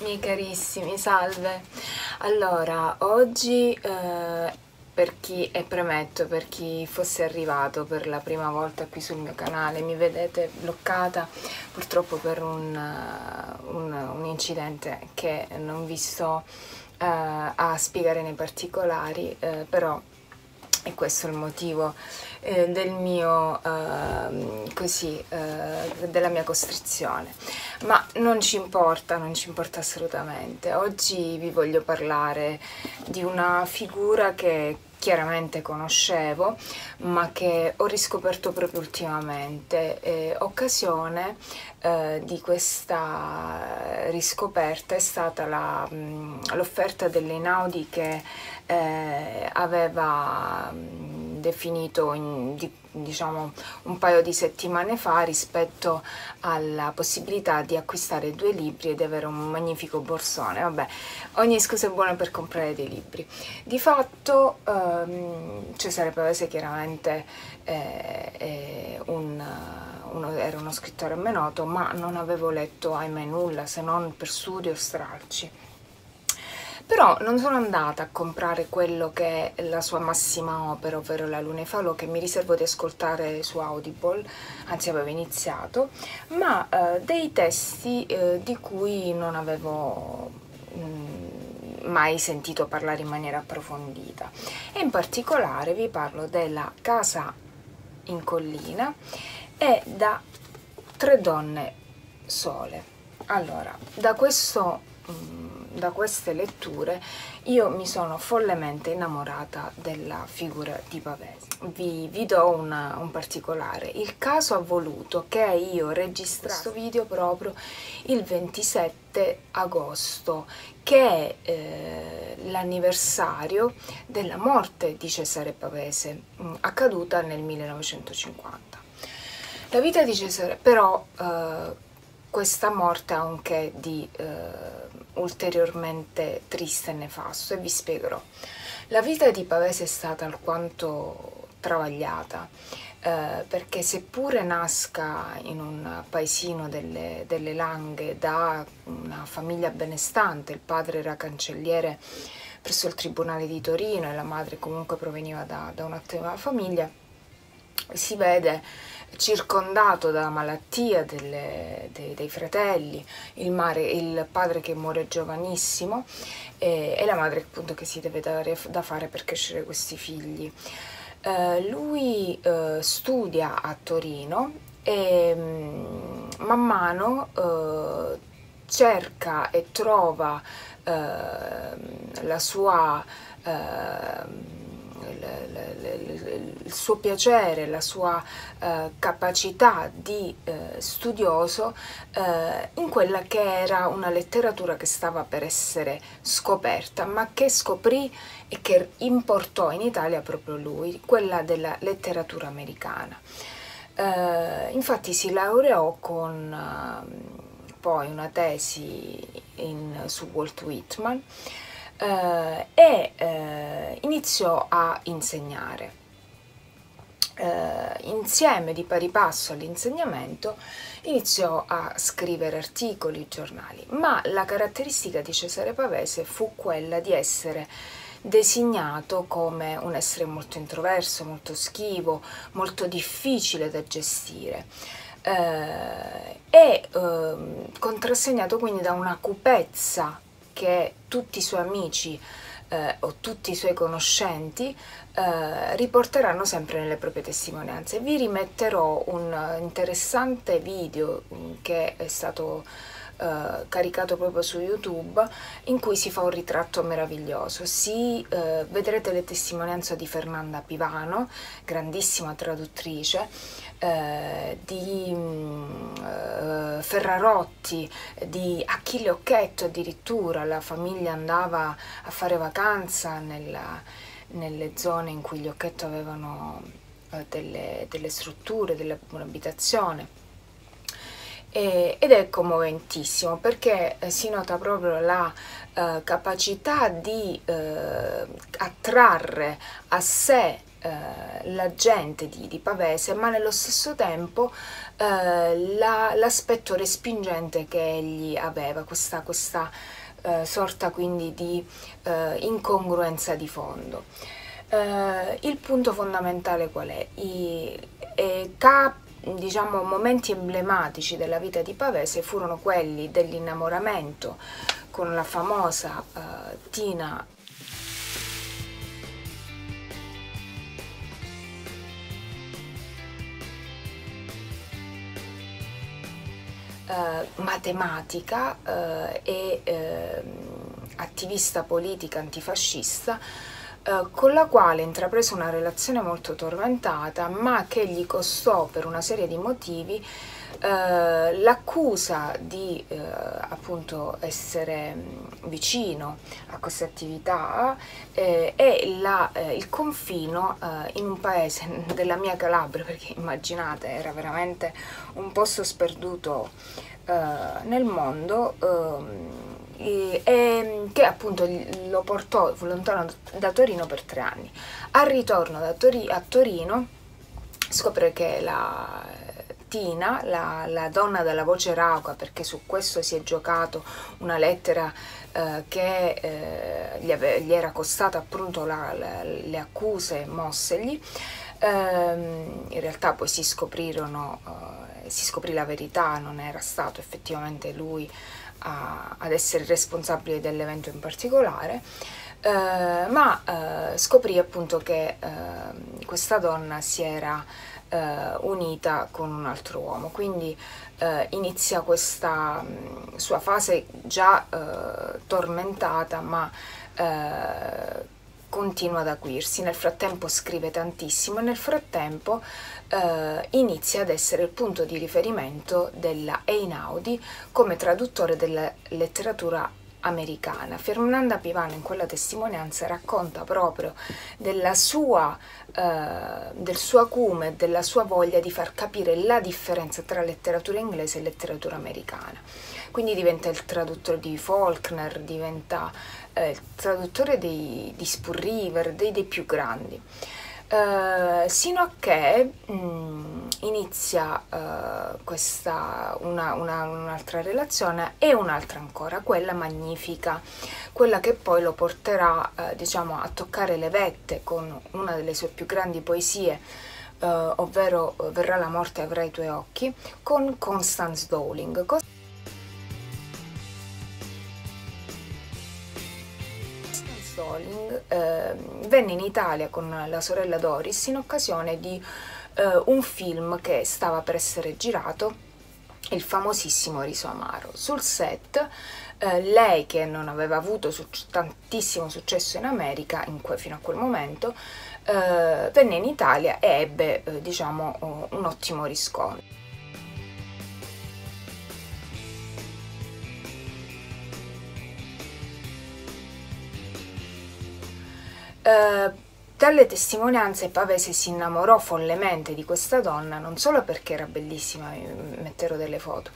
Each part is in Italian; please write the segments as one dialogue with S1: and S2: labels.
S1: Miei carissimi, salve! Allora, oggi eh, per chi, e premetto, per chi fosse arrivato per la prima volta qui sul mio canale, mi vedete bloccata purtroppo per un, uh, un, un incidente che non vi sto uh, a spiegare nei particolari, uh, però e questo è il motivo eh, del mio, eh, così, eh, della mia costrizione. Ma non ci importa, non ci importa assolutamente. Oggi vi voglio parlare di una figura che chiaramente conoscevo, ma che ho riscoperto proprio ultimamente. Eh, occasione eh, di questa riscoperta è stata l'offerta dell'Einaudi che eh, aveva mh, definito in, di, diciamo un paio di settimane fa rispetto alla possibilità di acquistare due libri ed avere un magnifico borsone. Vabbè, ogni scusa è buona per comprare dei libri. Di fatto ehm, Cesare Pavese chiaramente eh, un, uno, era uno scrittore a me noto, ma non avevo letto ahimè nulla se non per studio stralci però non sono andata a comprare quello che è la sua massima opera, ovvero La Luna e Falò, che mi riservo di ascoltare su Audible, anzi avevo iniziato, ma eh, dei testi eh, di cui non avevo mm, mai sentito parlare in maniera approfondita. E in particolare vi parlo della Casa in collina e da Tre donne sole. Allora, da questo... Mm, da queste letture io mi sono follemente innamorata della figura di Pavese. Vi, vi do una, un particolare. Il caso ha voluto che io registrassi questo video proprio il 27 agosto, che è eh, l'anniversario della morte di Cesare Pavese, mm, accaduta nel 1950. La vita di Cesare, però, eh, questa morte ha un che di... Eh, ulteriormente triste e nefasto e vi spiegherò. La vita di Pavese è stata alquanto travagliata eh, perché seppure nasca in un paesino delle, delle Langhe da una famiglia benestante, il padre era cancelliere presso il Tribunale di Torino e la madre comunque proveniva da, da un'ottima famiglia, si vede circondato dalla malattia delle, dei, dei, fratelli, il, mare, il, padre che muore giovanissimo e, e, la madre appunto che si deve dare da fare per crescere questi figli. Uh, lui uh, studia a Torino e um, man mano uh, cerca e trova la sua il suo piacere, la sua eh, capacità di eh, studioso eh, in quella che era una letteratura che stava per essere scoperta, ma che scoprì e che importò in Italia proprio lui, quella della letteratura americana. Eh, infatti si laureò con ehm, poi una tesi in, su Walt Whitman eh, e eh, iniziò a insegnare. Eh, insieme di pari passo all'insegnamento iniziò a scrivere articoli, giornali, ma la caratteristica di Cesare Pavese fu quella di essere designato come un essere molto introverso, molto schivo, molto difficile da gestire eh, e eh, contrassegnato quindi da una cupezza che tutti i suoi amici eh, o tutti i suoi conoscenti eh, riporteranno sempre nelle proprie testimonianze. Vi rimetterò un interessante video mm, che è stato eh, caricato proprio su YouTube in cui si fa un ritratto meraviglioso. Si, eh, vedrete le testimonianze di Fernanda Pivano, grandissima traduttrice, eh, di mm, eh, Ferrarotti, di Achille Occhetto addirittura, la famiglia andava a fare vacanza nella, nelle zone in cui gli Occhetto avevano eh, delle, delle strutture, delle, un'abitazione e, ed è commoventissimo perché eh, si nota proprio la eh, capacità di eh, attrarre a sé eh, la gente di, di, Pavese, ma nello stesso tempo eh, l'aspetto respingente che egli aveva, questa, questa eh, sorta quindi di incongruenza di fondo. Il punto fondamentale qual è? I, cap, diciamo, momenti emblematici della vita di Pavese furono quelli dell'innamoramento con la famosa Tina. Eh, matematica eh, e eh, attivista politica antifascista eh, con la quale intraprese una relazione molto tormentata ma che gli costò per una serie di motivi Uh, l'accusa di uh, appunto essere vicino a queste attività eh, e la, eh, il confino eh, in un paese della mia Calabria, perché immaginate era veramente un posto sperduto nel mondo ehm, e, e, che appunto lo portò lontano da Torino per tre anni. Al ritorno Tori, a Torino scopre che la Tina, la, la, donna dalla voce rauca, perché su questo si è giocato una lettera eh, che eh, gli, ave, gli, era costata appunto la, la, le accuse mossegli, ehm, in realtà poi si scoprirono, eh, si scoprì la verità, non era stato effettivamente lui a, ad essere responsabile dell'evento in particolare. Uh, ma uh, scoprì appunto che uh, questa donna si era eh, unita con un altro uomo. Quindi eh, inizia questa mh, mm, sua fase già eh, tormentata, ma eh, continua ad acuirsi. Nel frattempo scrive tantissimo e nel frattempo eh, inizia ad essere il punto di riferimento della Einaudi come traduttore della letteratura americana. Fernanda Pivano in quella testimonianza racconta proprio sua, eh, del suo acume, della sua voglia di far capire la differenza tra letteratura inglese e letteratura americana. Quindi diventa il traduttore di Faulkner, diventa eh, il traduttore dei, di Spur River, dei, dei più grandi. Uh, sino a che mh, mm, inizia uh, questa, una, una, un'altra relazione e un'altra ancora, quella magnifica, quella che poi lo porterà uh, diciamo, a toccare le vette con una delle sue più grandi poesie, ovvero Verrà la morte avrai i tuoi occhi, con Constance Dowling. Eh, venne in Italia con la sorella Doris in occasione di eh, un film che stava per essere girato, il famosissimo Riso Amaro. Sul set eh, lei che non aveva avuto su tantissimo successo in America in fino a quel momento, eh, venne in Italia e ebbe eh, diciamo un ottimo riscontro. Eh, dalle testimonianze Pavese si innamorò follemente di questa donna, non solo perché era bellissima, metterò delle foto,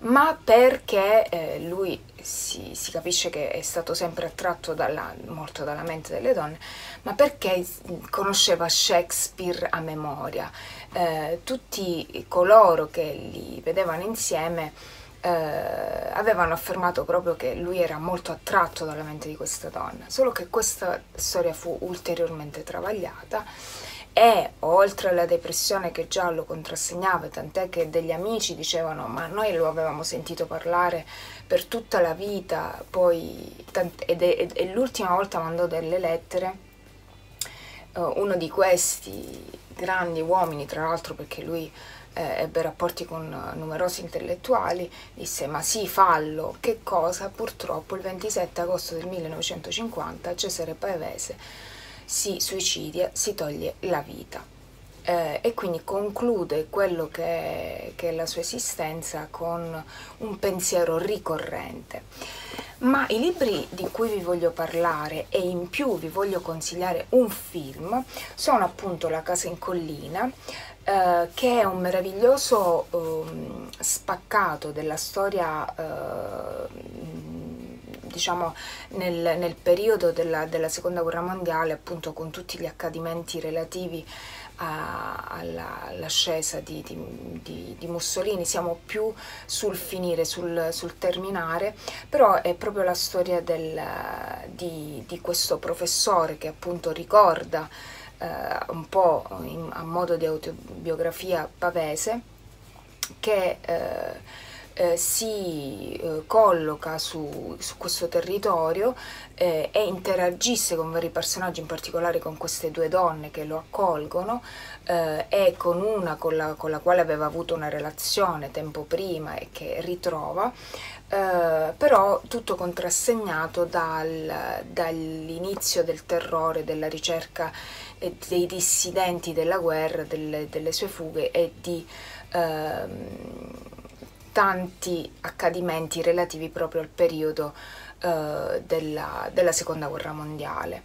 S1: ma perché eh, lui si, si, capisce che è stato sempre attratto dalla, molto dalla mente delle donne, ma perché conosceva Shakespeare a memoria. Eh, tutti coloro che li vedevano insieme eh, avevano affermato proprio che lui era molto attratto dalla mente di questa donna, solo che questa storia fu ulteriormente travagliata e oltre alla depressione che già lo contrassegnava, tant'è che degli amici dicevano ma noi lo avevamo sentito parlare per tutta la vita, poi ed l'ultima volta mandò delle lettere, uh, uno di questi grandi uomini, tra l'altro perché lui eh, ebbe rapporti con numerosi intellettuali, disse ma sì fallo, che cosa? Purtroppo il 27 agosto del 1950 Cesare Pavese si suicidia, si toglie la vita. Eh, e quindi conclude quello che è, che è la sua esistenza con un pensiero ricorrente. Ma i libri di cui vi voglio parlare e in più vi voglio consigliare un film sono appunto La casa in collina, eh, che è un meraviglioso eh, spaccato della storia eh, diciamo nel, nel periodo della, della, seconda guerra mondiale appunto con tutti gli accadimenti relativi all'ascesa di, di, di, Mussolini, siamo più sul finire, sul, sul terminare, però è proprio la storia del, di, di questo professore che appunto ricorda eh, un po' in, a modo di autobiografia pavese che eh, eh, si eh, colloca su, su, questo territorio eh, e interagisce con vari personaggi, in particolare con queste due donne che lo accolgono eh, e con una con la, con la, quale aveva avuto una relazione tempo prima e che ritrova, eh, però tutto contrassegnato dal, dall'inizio del terrore, della ricerca dei dissidenti della guerra, delle, delle sue fughe e di ehm, tanti accadimenti relativi proprio al periodo eh, della, della, seconda guerra mondiale.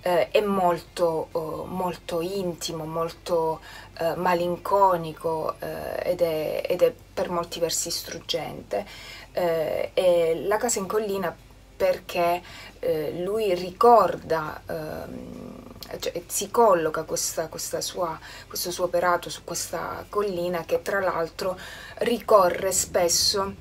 S1: Eh, è molto, oh, molto, intimo, molto eh, malinconico eh, ed è, ed, è, per molti versi struggente. Eh, e la casa in collina perché eh, lui ricorda ehm, cioè, si colloca questa, questa sua, questo suo operato su questa collina che tra l'altro ricorre spesso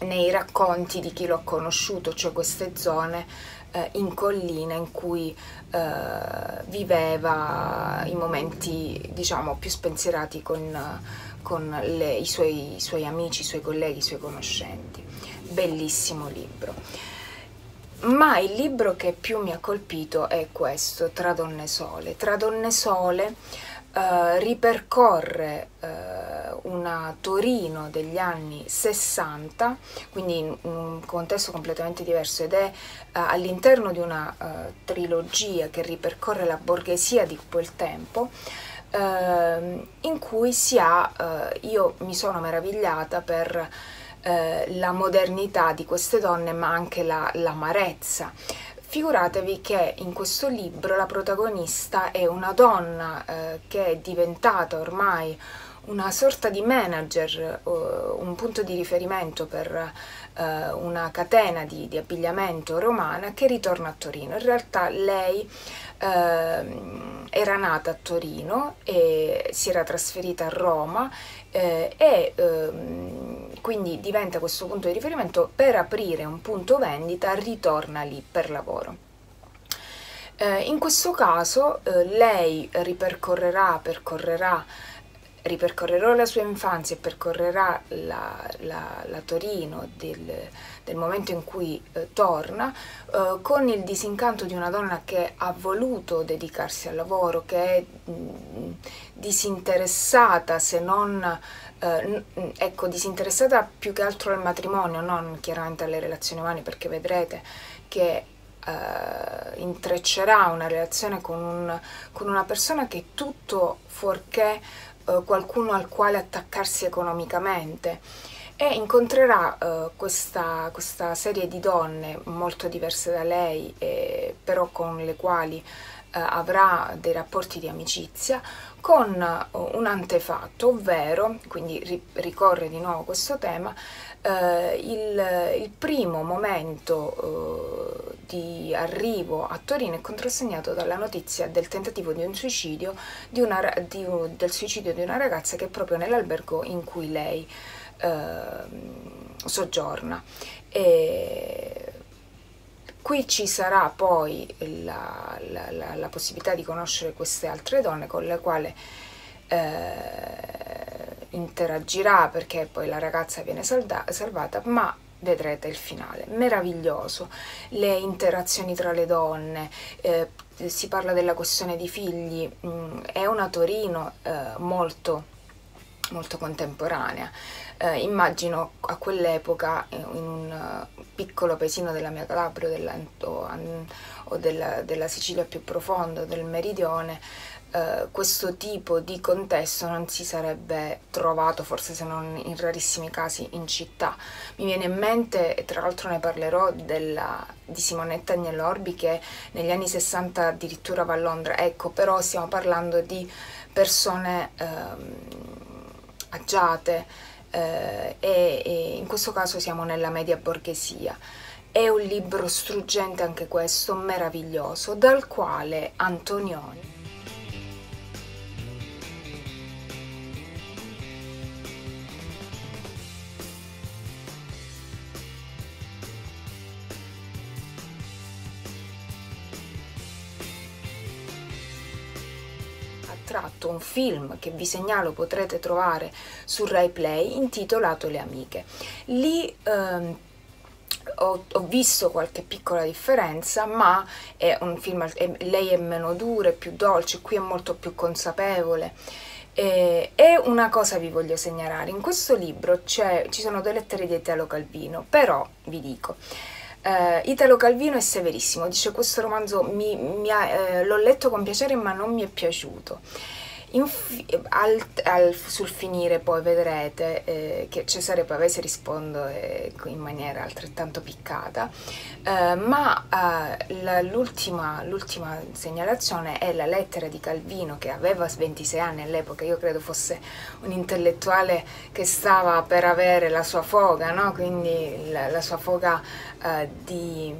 S1: nei racconti di chi l'ha conosciuto, cioè queste zone eh, in collina in cui eh, viveva i momenti diciamo più spensierati con, con le, i, suoi, i suoi amici, i suoi colleghi, i suoi conoscenti. Bellissimo libro. Ma il libro che più mi ha colpito è questo, Tra donne sole. Tra donne sole eh, ripercorre eh, una Torino degli anni 60, quindi in un contesto completamente diverso ed è eh, all'interno di una eh, trilogia che ripercorre la borghesia di quel tempo, ehm, in cui si ha, eh, io mi sono meravigliata per eh, la modernità di queste donne ma anche la, l'amarezza. Figuratevi che in questo libro la protagonista è una donna eh, che è diventata ormai una sorta di manager, uh, un punto di riferimento per uh, una catena di, di, abbigliamento romana che ritorna a Torino. In realtà lei uh, era nata a Torino e si era trasferita a Roma eh, e ehm, quindi diventa questo punto di riferimento per aprire un punto vendita, ritorna lì per lavoro. Eh, in questo caso eh, lei ripercorrerà, percorrerà ripercorrerò la sua infanzia e percorrerà la, la, la Torino del, del, momento in cui eh, torna eh, con il disincanto di una donna che ha voluto dedicarsi al lavoro, che è mh, mm, disinteressata se non eh, ecco, disinteressata più che altro al matrimonio, non chiaramente alle relazioni umane, perché vedrete che eh, intreccerà una relazione con, un, con, una persona che è tutto fuorché eh, qualcuno al quale attaccarsi economicamente e incontrerà uh, questa, questa, serie di donne molto diverse da lei, eh, però con le quali avrà dei rapporti di amicizia, con uh, un antefatto, ovvero, quindi ri ricorre di nuovo questo tema, il, il, primo momento di arrivo a Torino è contrassegnato dalla notizia del tentativo di un suicidio, di una, di, del suicidio di una ragazza che è proprio nell'albergo in cui lei eh, soggiorna. E qui ci sarà poi la, la, la, la, possibilità di conoscere queste altre donne con le quali eh, interagirà perché poi la ragazza viene salda, salvata, ma vedrete il finale, meraviglioso, le interazioni tra le donne, eh, si parla della questione di figli, mh, mm, è una Torino eh, molto molto contemporanea. Eh, immagino a quell'epoca in un uh, piccolo paesino della mia Calabria della, o, o della, della, Sicilia più profonda, del meridione, eh, questo tipo di contesto non si sarebbe trovato, forse se non in rarissimi casi, in città. Mi viene in mente, e tra l'altro ne parlerò, della, di Simonetta Agnello che negli anni 60 addirittura va a Londra. Ecco, però stiamo parlando di persone... Ehm, agiate eh, e, e, in questo caso siamo nella media borghesia. È un libro struggente anche questo, meraviglioso, dal quale Antonioni tratto un film che vi segnalo potrete trovare su Rai Play intitolato Le Amiche. Lì ehm, ho, ho, visto qualche piccola differenza, ma è un film, è, lei è meno dura, è più dolce, qui è molto più consapevole. E, e una cosa vi voglio segnalare, in questo libro ci sono due lettere di Italo Calvino, però vi dico, Uh, Italo Calvino è severissimo, dice questo romanzo mi, mi uh, l'ho letto con piacere ma non mi è piaciuto. Al, al, sul finire poi vedrete eh, che Cesare Pavese risponde eh, in maniera altrettanto piccata, eh, ma eh, l'ultima, segnalazione è la lettera di Calvino che aveva 26 anni all'epoca, io credo fosse un intellettuale che stava per avere la sua foga, no? quindi la, la sua foga eh, di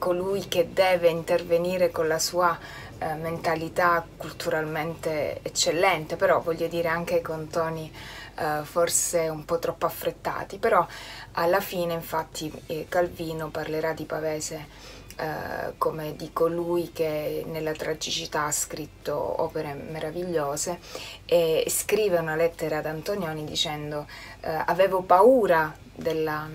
S1: colui che deve intervenire con la sua eh, mentalità culturalmente eccellente, però voglio dire anche con toni eh, forse un po' troppo affrettati, però alla fine infatti eh, Calvino parlerà di Pavese eh, come di colui che nella tragicità ha scritto opere meravigliose e scrive una lettera ad Antonioni dicendo avevo paura della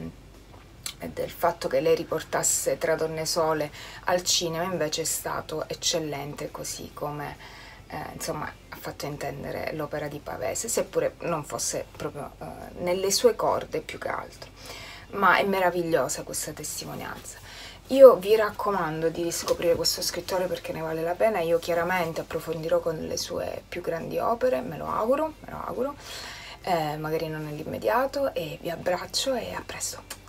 S1: del fatto che lei riportasse Tra donne sole al cinema invece è stato eccellente così come eh, insomma ha fatto intendere l'opera di Pavese seppure non fosse proprio eh, nelle sue corde più che altro. Ma è meravigliosa questa testimonianza. Io vi raccomando di riscoprire questo scrittore perché ne vale la pena. Io chiaramente approfondirò con le sue più grandi opere me lo auguro, me lo auguro. Eh, magari non nell'immediato. E vi abbraccio e a presto